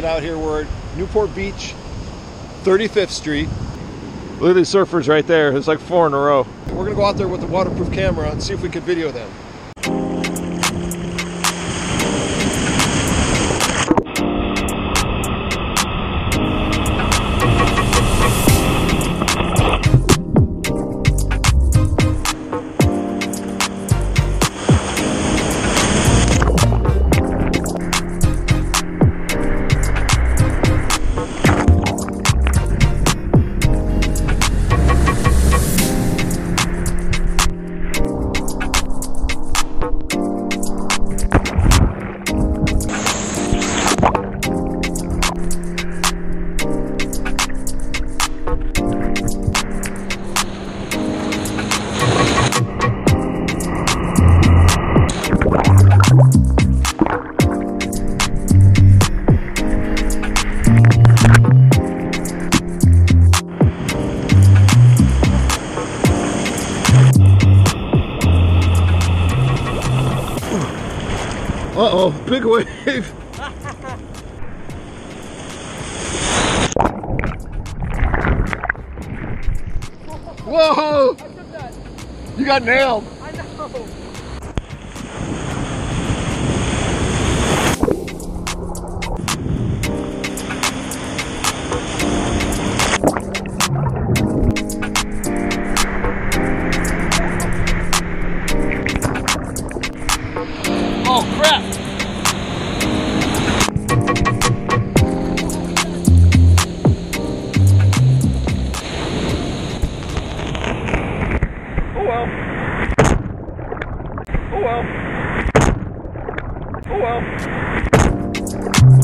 it out here. We're at Newport Beach, 35th Street. Look at these surfers right there. It's like four in a row. We're gonna go out there with the waterproof camera and see if we can video them. Uh-oh, big wave. Whoa! You got nailed. I know. Oh crap! Oh well.